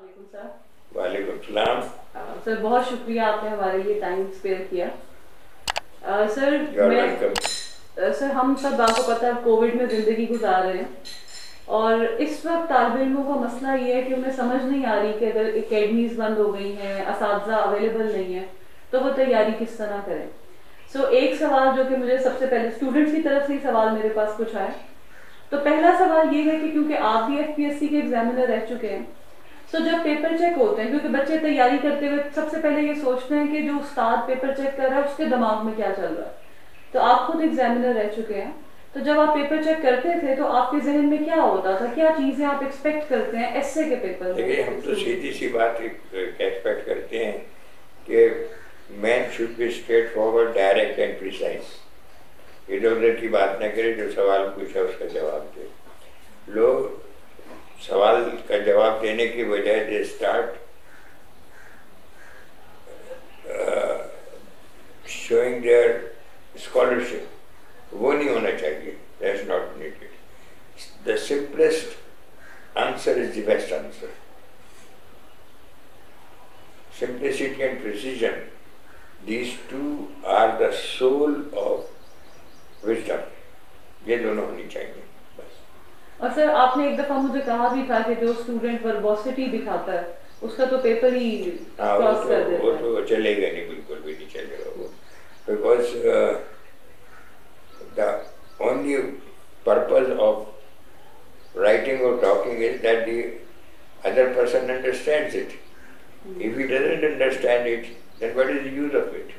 Sir. वालेकुम sir बहुत शुक्रिया आपने हमारे लिए टाइम स्पेयर किया। सर मैं सर हम सब आपको पता है कोविड में ज़िंदगी गुजार रहे हैं। और इस वक्त तालब इलमों का मसला ये है कि उन्हें समझ नहीं आ रही कि अगर एकेडमीज बंद हो गई हैं इस अवेलेबल नहीं है तो वो तैयारी किस तरह करें? सो एक सवाल जो कि मुझे सबसे पहले स्टूडेंट्स की तरफ़ से ही सवाल मेरे पास कुछ आया। तो पहला सवाल ये है कि क्योंकि आप भी एफ़ के एग्जामिनर रह चुके हैं सो so, जब पेपर चेक होते हैं क्योंकि बच्चे तैयारी करते हुए सबसे पहले ये सोचते हैं कि जो उस्ताद पेपर चेक कर रहा है उसके दिमाग में क्या चल रहा है। तो आप खुद एग्जामिनर रह चुके हैं। तो जब आप पेपर चेक करते थे तो आपके जहन में क्या होता था? क्या चीज़ें आप एक्सपेक्ट करते हैं एसए के पेपर देखिए हम तो सीधी सी बात एक्सपेक्ट करते हैं कि man should be straightforward direct and precise इधर उधर की बात न करे जो सवाल पूछा उसका जवाब दे। लोग सवाल का जवाब देने की बजाय they start showing their scholarship वो नहीं होना चाहिए। That's not needed the simplest answer is the best answer simplicity and precision, these two are the soul of wisdom. ये दोनों होनी चाहिए। और सर आपने एक दफ़ा मुझे कहा भी था कि जो स्टूडेंट वर्बोसिटी दिखाता है उसका तो पेपर ही हाँ वो क्रॉस तो कर देता है। तो चलेगा नहीं बिल्कुल भी नहीं चलेगा वो। Because the only purpose of writing और talking is that the other person understands it If he doesn't understand it, then what is the use of it?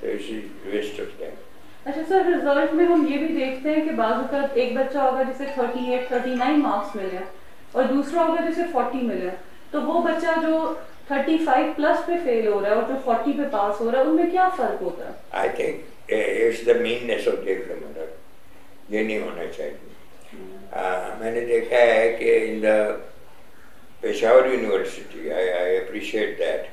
So it's a waste of time. अच्छा sir result में हम ये भी देखते हैं कि बाजू का एक बच्चा होगा जिसे 38, 39 मार्क्स मिले और दूसरा होगा जिसे 40 मिले तो वो बच्चा जो 35 प्लस पे फेल हो रहा है और जो 40 पे पास हो रहा है उनमें क्या फ़र्क होता है? I think uh, it's the meanness of the ये नहीं होना चाहिए। uh, मैंने देखा है कि in the Peshawar University, I, I appreciate that.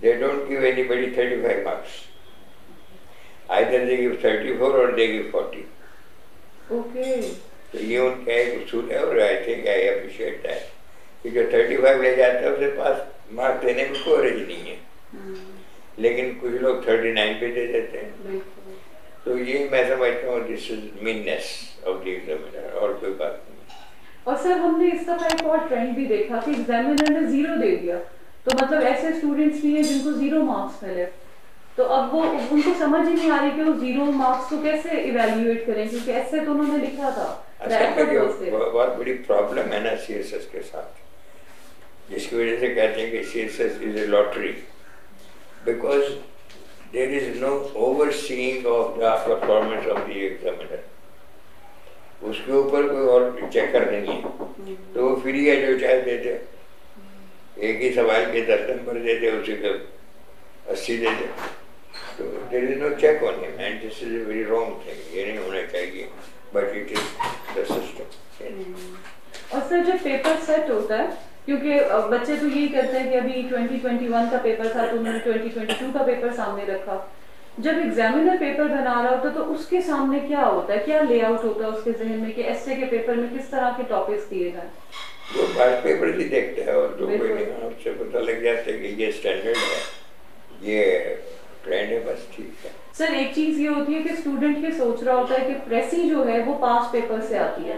They don't give anybody 35 marks. Either they give 34 or they give 40. Okay तो ये उनका एक उसूल है और I think I appreciate that कि जो 35 ले जाता है उसे पास मार्क्स देने में कोई रज नहीं है। लेकिन कुछ लोग 39 पे दे देते हैं। तो ये मैं समझता हूँ this is meanness of the examiner और कोई बात नहीं। और सर हमने इस दफ़ा एक और ट्रेंड भी देखा कि एग्जामिनर ने ज़ीरो दे दिया। तो मतलब ऐसे स्टूडेंट्स भी हैं जिनको ज़ीरो मार्क्स मिले। तो अब वो उनको समझ ही नहीं आ रही कि वो ज़ीरो मार्क्स को कैसे इवेल्युएट करें क्योंकि ऐसे तो उन्होंने लिखा था ब- बहुत बड़ी प्रॉब्लम है ना सीएसएस के साथ जिसकी वजह से कहते हैं कि C S S is a lottery because there is no overseeing of the performance of the examiner उसके ऊपर कोई और चेकर नहीं है तो वो फ्री है जो चाहे दे दे एक ही सवाल के दस नंबर दे दे उसी के अस्सी दे दे। तो there is no check on him and this is a very wrong thing ये नहीं होना चाहिए but it is the system और सर जब पेपर सेट होता है क्योंकि बच्चे तो यही करते हैं कि अभी 2021 का पेपर था तो उन्होंने 2022 का पेपर सामने रखा। जब एग्जामिनर पेपर बना रहा होता तो उसके सामने क्या होता है? क्या लेआउट होता है उसके जहन में कि एसए के पेपर में किस तरह के टॉपिक्स दिए जाए? जो पास पेपर ही देखते हैं और जो कोई उससे पता लग जाता है कि ये स्टैंडर्ड है ये ट्रेंड है बस ठीक है। सर एक चीज़ ये होती है कि स्टूडेंट ये सोच रहा होता है कि प्रेसी जो है वो पास पेपर से आती है।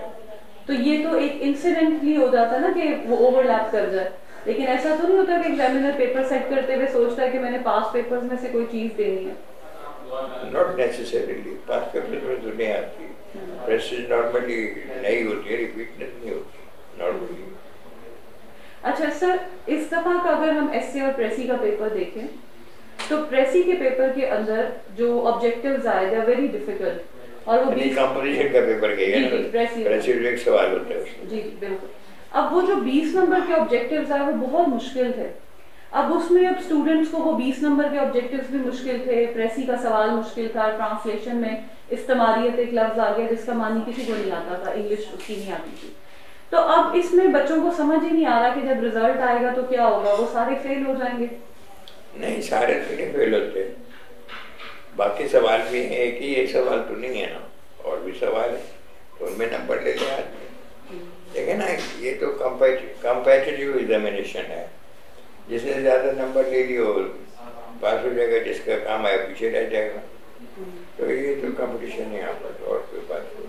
तो ये तो एक इंसिडेंटली हो जाता है ना कि वो ओवरलैप कर जाए। लेकिन ऐसा तो नहीं होता कि एग्जामिनर पेपर सेट करते हुए सोचता है कि मैंने पास पेपर्स में से कोई चीज़ देनी है। नॉट नेसेसरीली पास पेपर में तो नहीं आती। प्रेसिज नॉर्मली नहीं होती है रिपीटनेस नहीं होती नॉर्मली अच्छा सर इस दफ़ा का अगर हम एसए और प्रेसी का पेपर देखें तो प्रेसी के पेपर के अंदर जो ऑब्जेक्टिव्स आए दे वेरी डिफ़िकल्ट और वो बीस कंपोजिशन का पेपर जी, प्रेसिज। प्रेसिज एक सवाल होता है जी बिल्कुल। अब वो जो 20 नंबर के ऑब्जेक्टिव्स आए वो बहुत मुश्किल थे। अब उसमें अब स्टूडेंट्स को वो 20 नंबर के ऑब्जेक्टिव्स भी मुश्किल थे। प्रेसी का सवाल मुश्किल था ट्रांसलेशन में इस्तेमालियत एक लफ्ज आ गया जिसका मानी किसी को नहीं आता था इंग्लिश उसकी नहीं आती थी। तो अब इसमें बच्चों को समझ ही नहीं आ रहा कि जब रिज़ल्ट आएगा तो क्या होगा? वो सारे फेल हो जाएँगे। नहीं, सारे नहीं फेल होते बाकी सवाल भी हैं कि ये सवाल तो नहीं है ना, और भी सवाल है तो उनमें नंबर ले लिया आदमी। देखिए ना, ये तो कंपेटिटिव एग्जामिनेशन है। जिसने ज़्यादा नंबर ले लियो पास हो जाएगा, जिसका काम आया पीछे रह जाएगा। तो ये तो कंपटीशन है यहाँ पर, और कोई बात नहीं।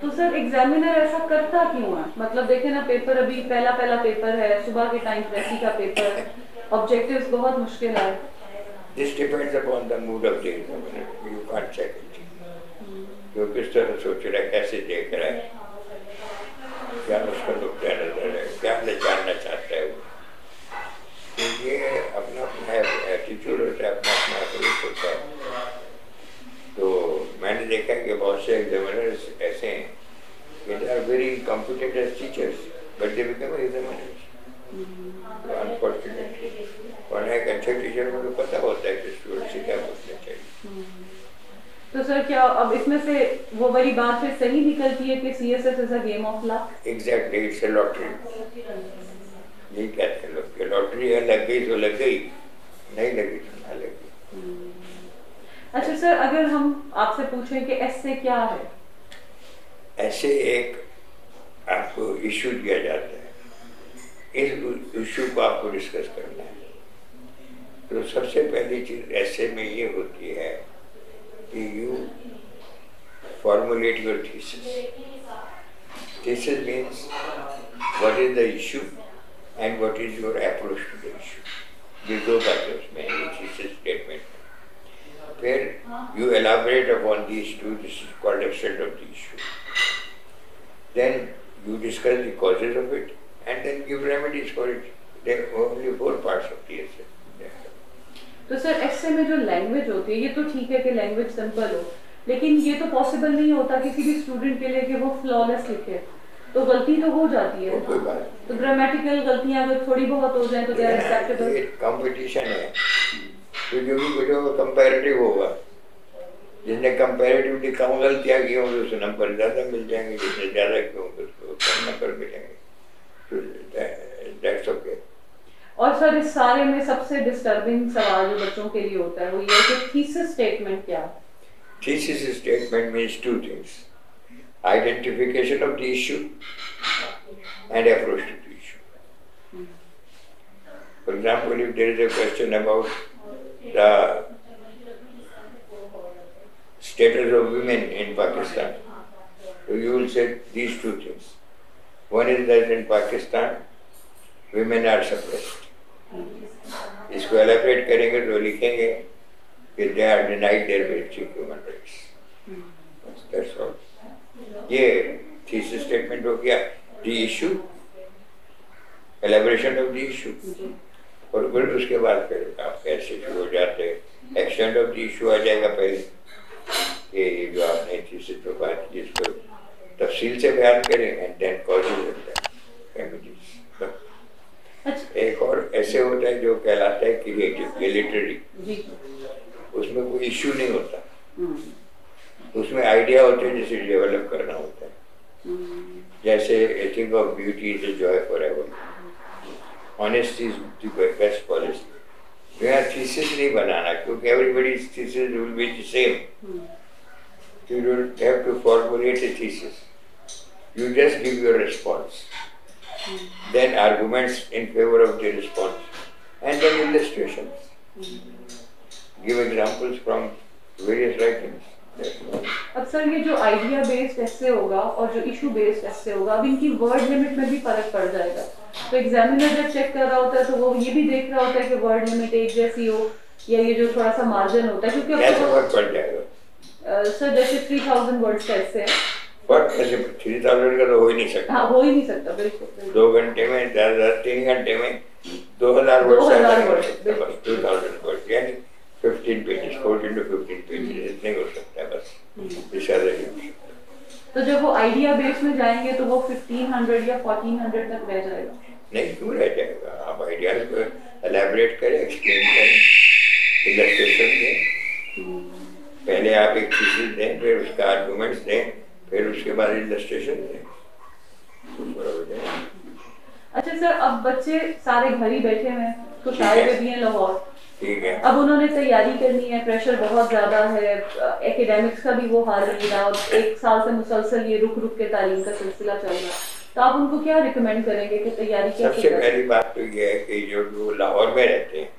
तो सर एग्जामिनर ऐसा करता क्यों है? मतलब देखे ना पेपर अभी पहला पहला पेपर है, सुबह के टाइम प्रेसी का पेपर ऑब्जेक्टिव्स बहुत मुश्किल है। This depends upon the mood of the examiner you can't check it जो किस तरह सोच रहा है कैसे देख रहा है क्या उसका नुकता नज़र है क्या ले जानना चाहता है? वो तो ये अपना अपना एटीट्यूड होता है अपना अपना अप्रोच होता है। तो मैंने देखा कि बहुत से एग्जामिनर्स ऐसे हैं कि they are very competent as teachers but they become examiners unfortunately और एक अच्छे टीचर को तो पता होता है कि स्टूडेंट से क्या पूछना चाहिए तो सर क्या अब इसमें से वो वाली बात फिर सही निकलती है कि C S S is a game of luck exactly it's a lottery यही कहते हैं लोग कि लॉटरी है लग गई तो लग गई। नहीं लगी तो ना लगी। अच्छा सर अगर हम आपसे पूछें कि ऐसे क्या है? ऐसे एक आपको इशू दिया जाता है। इस इशू को आपको डिस्कस करना है। तो सबसे पहली चीज़ ऐसे में ये होती है कि you formulate your thesis thesis means what is the issue and what is your approach to the issue ये दो बातें उसमें ये थीसिस स्टेटमेंट फिर you elaborate upon this to this called extent of the issue then you discuss the causes of it and then give remedies for it. There are only four parts of essay. तो sir ऐसे में जो language होती है ये तो ठीक है कि लैंग्वेज सिंपल हो लेकिन ये तो पॉसिबल नहीं होता किसी भी स्टूडेंट के लिए कि वो फ्लॉलेस लिखे। तो गलती तो हो जाती है। तो ग्रामेटिकल गलतियाँ अगर थोड़ी बहुत हो जाए तो दे आर एक्सेप्टेबल कंपटीशन है। तो जो भी होगा कंपैरेटिव होगा। जिसने कंपैरेटिवली कम गलतियाँ की होंगी उसे नंबर ज़्यादा मिल जाएँगे जिसने ज़्यादा की होंगे उसको कम नंबर मिलेंगे। दैट्स ओके और सर इस सारे में सबसे डिस्टर्बिंग सवाल जो बच्चों के लिए होता है वो ये कि थीसिस स्टेटमेंट क्या है Thesis statement means two things identification of the issue and approach to the issue. For example, if there is a question about the status of women in Pakistan, so you will say these two things. One is that in Pakistan, women are suppressed. इसको elaborate करेंगे तो लिखेंगे कि they are denied their basic human rights that's all ये thesis statement हो गया. The issue elaboration of the issue और फिर उसके बाद फिर आप कैसे शुरू हो जाते हैं. एक्सटेंड ऑफ़ द इशू आ जाएगा पहले. ये जो आपने थीसिस पे बात की इसको तफसील से बयान करें एंड देन कॉजेज एक और ऐसे होता है जो कहलाता है क्रिएटिव लिटरेरी उसमें कोई इश्यू नहीं होता। उसमें आइडिया होते हैं जिसे डेवलप करना होता है। जैसे a thing of beauty is a joy for ever honesty is the best policy यहाँ थीसिस नहीं बनाना क्योंकि everybody thesis will be the same you don't have to formulate a thesis. You just give your response. Then arguments in favor of the response. And then illustrations. Give examples from various writings. अब sir ये जो idea based ऐसे होगा और जो issue based ऐसे होगा अब इनकी वर्ड लिमिट में भी फ़र्क पड़ जाएगा तो एग्जामिनर जब चेक कर रहा होता है तो वो ये भी देख रहा होता है कि वर्ड लिमिट एक जैसी हो या ये जो थोड़ा सा मार्जिन होता है क्योंकि अब तो सर जैसे थ्री थाउज़ेंड वर्ड्स का ऐसे है फ़र्क कैसे थ्री थाउज़ेंड का तो हो ही नहीं सकता। हाँ हो ही नहीं सकता बिल्कुल। दो घंटे में ज़्यादा तीन घंटे में दो हज़ार वर्ड 2000 बस टू थाउज़ेंड वर्ड यानी fifteen pages fourteen to fifteen pages इतने हो सकता है बस। ज़्यादा नहीं तो जब वो आइडिया बेस में जाएँगे तो वो 1500 या 1400 तक रह जाएगा। नहीं क्यों रह जाएगा? आप आइडियाज़ को एलेबरेट करें एक्सप्लेन करें इलस्ट्रेशन दें। पहले आप एक थीसिस दें फिर उसका आर्गूमेंट्स दें। फिर उसके बाद पूरा हो अच्छा सर अब बच्चे सारे घर ही बैठे हुए हैं कुछ आए हुए भी हैं लाहौर। ठीक है। अब उन्होंने तैयारी करनी है प्रेशर बहुत ज़्यादा है एकेडमिक्स का भी वो हाल नहीं रहा और एक साल से मुसलसल ये रुक रुक के तालीम का सिलसिला चल रहा तो आप उनको क्या रिकमेंड करेंगे कि तैयारी कैसे सबसे पहली बात तो ये है कि जो लोग लाहौर में रहते हैं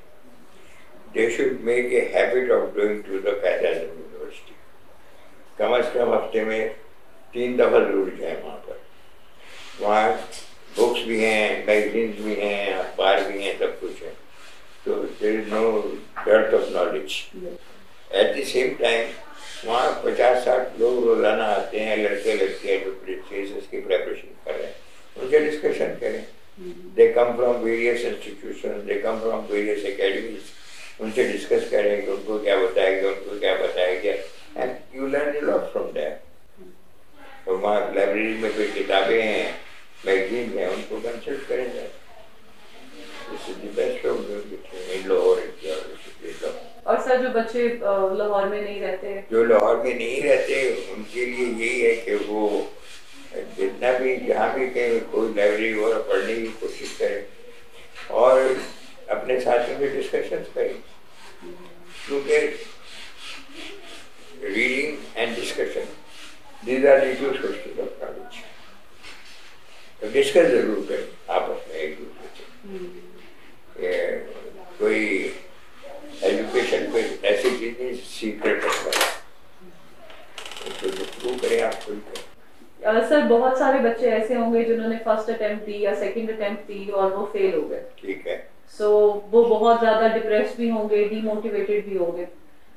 they should make a habit of doing to the कैदान university कम अज कम हफ़्ते में तीन दफ़ा ज़रूर जाए वहाँ पर। वहाँ बुक्स भी हैं मैगजीन्स भी हैं अखबार भी हैं सब कुछ है। तो there is no dearth of knowledge at the same time वहाँ पचास साठ लोग रोज़ाना आते हैं लड़के लड़कियाँ जो की प्रेपरेशन कर रहे हैं उनसे डिस्कशन करें। They come from various institution they come from various academies उनसे डिस्कस करें कि उनको क्या बताया गया उनको क्या बताया गया। And you learn lot from that तो वहाँ लाइब्रेरी में कोई किताबें हैं मैगजीन है उनको कंसल्ट करें जाए this is the best of in Lahore और सर जो बच्चे लाहौर में नहीं रहते? जो लाहौर में नहीं रहते उनके लिए यही है कि वो जितना भी जहाँ भी कहीं कोई लाइब्रेरी हो पढ़ने की कोशिश करें और अपने साथियों से डिस्कशन करें क्योंकि reading and discussion these are the two sources of knowledge तो डिस्कस ज़रूर करें आपस में एक दूसरे से कोई एजुकेशन पे ऐसी चीज़ नहीं सीक्रेट रखना तो प्रूव करें आप खुल कर सर बहुत सारे बच्चे ऐसे होंगे जिन्होंने फ़र्स्ट अटेम्प्ट दी या सेकंड अटेम्प्ट दी और वो फेल हो गए। ठीक है। सो so, वो बहुत ज़्यादा डिप्रेस भी होंगे डीमोटिवेटेड भी होंगे।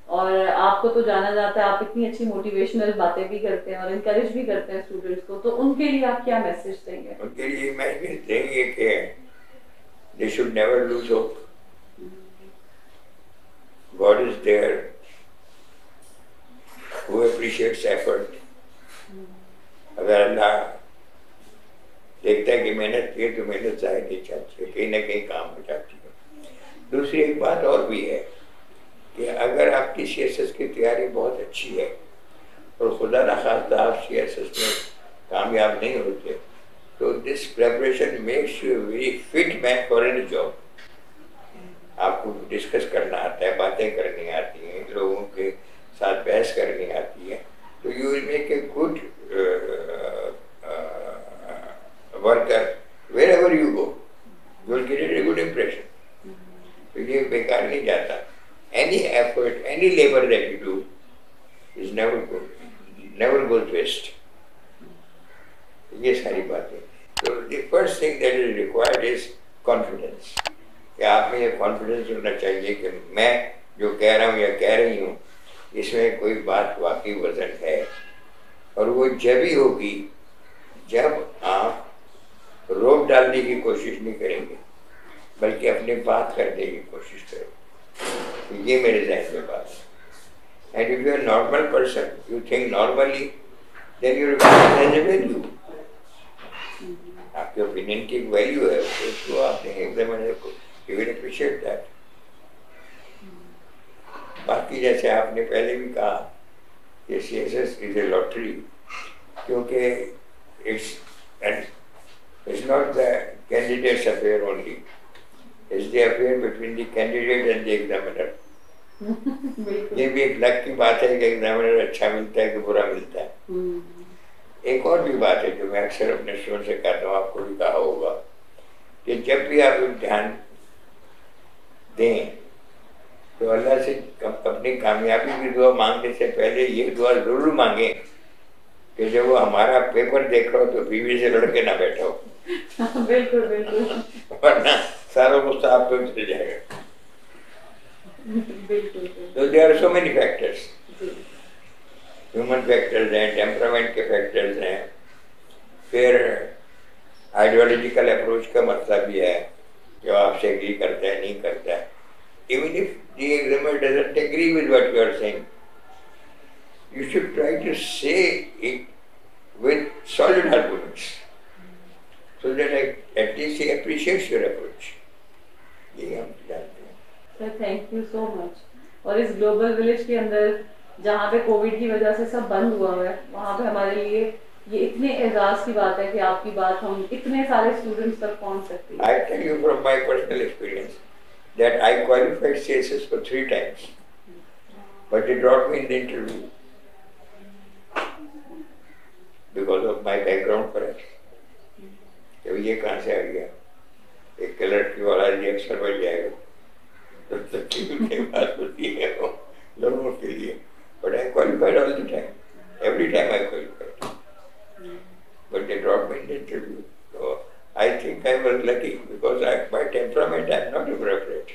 और आपको तो जाना जाता है आप इतनी अच्छी मोटिवेशनल बातें भी करते हैं और इनकरेज भी करते हैं स्टूडेंट्स को तो उनके लिए आप क्या मैसेज देंगे? उनके लिए मैसेज देंगे कि they should never lose hope God is there who appreciates effort. अगर अल्लाह देखता है कि मेहनत की तो मेहनत जाए नहीं चाहती, कहीं ना कहीं काम हो जाती है। दूसरी एक बात और भी है कि अगर आपकी सी एस एस की तैयारी बहुत अच्छी है और खुदा न खास्ता आप सी एस एस में कामयाब नहीं होते तो this preparation makes you very fit man for any job आपको डिस्कस करना आता है, बातें करनी आती हैं, लोगों के साथ बहस करनी आती है तो you will make a good worker wherever you go you will get a good impression तो ये बेकार नहीं जाता। Any effort any labour that you do is never good never goes waste ये सारी बातें। तो the first thing that is required is confidence कि आप में ये कॉन्फिडेंस होना चाहिए कि मैं जो कह रहा हूँ या कह रही हूँ इसमें कोई बात वाकई वज़न है। और वो जब ही होगी जब आप रोक डालने की कोशिश नहीं करेंगे, बल्कि अपनी बात करने की कोशिश करेंगे। ये मेरे जहन में बात है। And if you are normal person you think normally then you value आपके ओपिनियन की वैल्यू है, उसको आपने एग्जामिनर he will appreciate बाकी जैसे आपने पहले भी कहा कि C S S is a lottery क्योंकि it's it's not the candidates affair only it's the affair between the candidate and the examiner ये भी एक लक की बात है कि एग्जामिनर अच्छा मिलता है कि बुरा मिलता है। हम्म। एक और भी बात है जो मैं अक्सर अपने स्टूडेंट से कहता हूँ आपको भी कहा होगा कि जब भी आप इम्तिहान दें तो अल्लाह से अपनी कामयाबी की दुआ मांगने से पहले ये दुआ ज़रूर मांगे कि जब वो हमारा पेपर देख रहा हो तो बीवी से लड़के ना बैठा। हो बिल्कुल बिल्कुल। वरना सारा गुस्सा आप पे चल जाएगा। तो they are so many factors human factors हैं टेम्परामेंट के फैक्टर्स हैं। फिर आइडियोलॉजिकल अप्रोच का मतलब भी है जो आपसे एग्री करता है नहीं करता है। Even if the examiner doesn't agree with what you are saying you should try to say it with solid arguments so that I, at least he appreciates your approach. ये हम जानते हैं sir thank you so much और इस global village के अंदर जहाँ पे कोविड की वजह से सब बंद हुआ है वहाँ पे हमारे लिए ये इतने एजाज की बात है कि आपकी बात हम इतने सारे स्टूडेंट्स तक पहुँच सकते हैं। I tell you from my personal experience that I qualified CSS for three times but it dropped me in the interview because of my background. ये कहाँ से आ गया? एक लड़की वाला जी अक्सर बन जाएगा। तो तकलीफ़ बात होती है वो लोगों के लिए। But I qualified all the time every time I qualified but they drop me interview I think I was lucky because I, by temperament I am not a bureaucrat.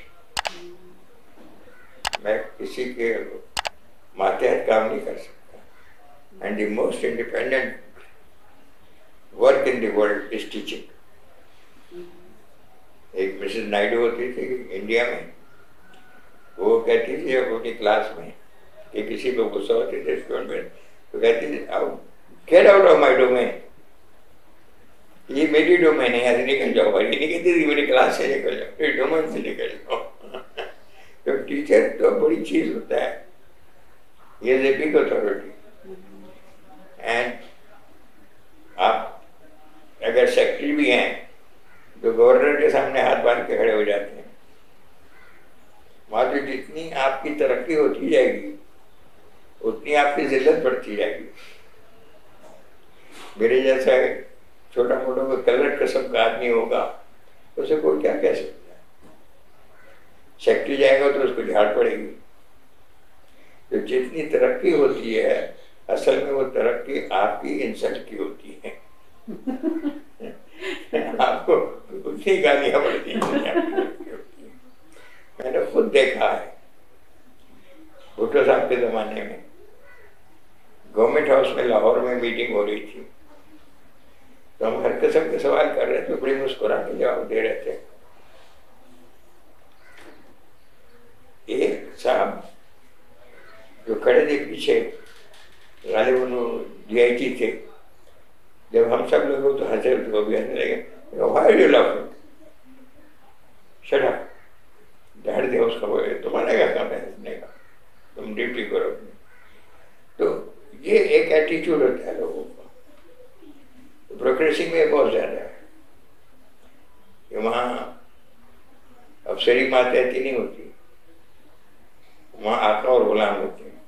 मैं किसी के मातहत काम नहीं कर सकता। And the most independent work in the world is teaching एक Mrs Naidu होती थी इंडिया में। वो कहती थी अपनी क्लास में कि किसी को गुस्सा होती थी स्टूडेंट में तो कहती थी get out of my domain ये मेरी डोमेन है, यहाँ से निकल जाओ ये नहीं कहती थी मेरी क्लास से निकल जाओ, मेरी डोमेन से निकल जाओ। तो टीचर तो बड़ी चीज़ होता है। ये is a big authority and आप, अगर सेक्रेटरी भी हैं गवर्नर के सामने हाथ बाँध के खड़े हो जाते हैं। वहाँ जितनी आपकी तरक्की होती जाएगी, उतनी आपकी जिल्लत बढ़ती जाएगी। मेरे जैसा छोटा मोटा कोई कलर कसम का आदमी होगा, उसे कोई क्या कह सकता है? सेक्रेटरी जाएगा तो उसको झाड़ पड़ेगी। तो जितनी तरक्की होती है, असल में वो तरक्की आपकी इंसल्ट की होती है। आपको उतनी गालियाँ पड़ती मैंने खुद देखा है भुट्टो साहब के जमाने में। गवर्नमेंट हाउस में लाहौर में मीटिंग हो रही थी। तो हम हर किस्म के सवाल कर रहे थे, बड़ी मुस्कुरा के जवाब दे रहे थे। एक साहब जो खड़े थे पीछे गालिब डीआईटी थे, जब हम सब लोग तो हंसे तो भी हंसने लगे। Why you laughing shut dad दे उसका बोले तुम्हारा क्या काम है हंसने का तुम ड्यूटी करो तो ये एक एटीट्यूड होता है लोगों का। तो प्रोग्रेसिंग में बहुत ज़्यादा है। वहाँ अफसरी मातहती नहीं होती। वहाँ आका और गुलाम होते हैं।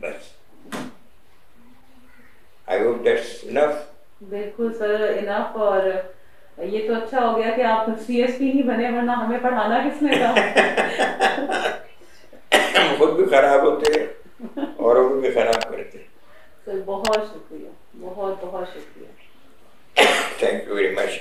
बस। आई होप दैट्स इनफ बिल्कुल सर इनफ और ये तो अच्छा हो गया कि आप सीएसपी ही बने वरना हमें पढ़ाना किसने था? खुद भी खराब होते औरों को भी खराब करते। सर बहुत शुक्रिया बहुत बहुत शुक्रिया। Thank you very much